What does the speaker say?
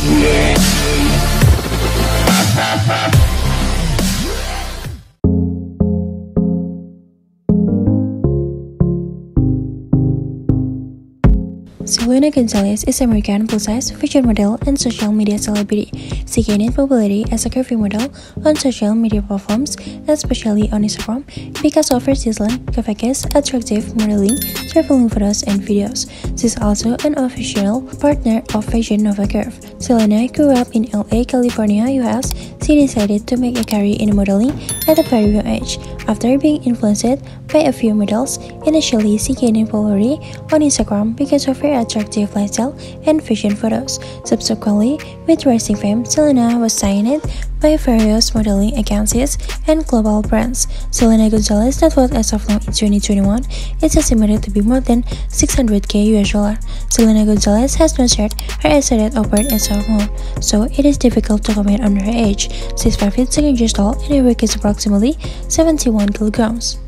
Yeah. Selena Gonzalez is an American plus-size fashion model and social media celebrity. She gained popularity as a curvy model on social media platforms, especially on Instagram, because of her sizzling, curvaceous, attractive modeling, traveling photos, and videos. She's also an official partner of Fashion Nova Curve. Selena grew up in LA, California, US. She decided to make a career in modeling at a very young age. After being influenced by a few models, initially she gained popularity on Instagram because of her attractive lifestyle and fashion photos. Subsequently, with rising fame, Selena was signed by various modeling agencies and global brands. Selena Gonzalez net worth as of now in 2021 is estimated to be more than 600k US dollar. Selena Gonzalez has not shared her or birth as of now, so it is difficult to comment on her age. She's 5 feet 6 inches tall and her weight is approximately 71 kilograms.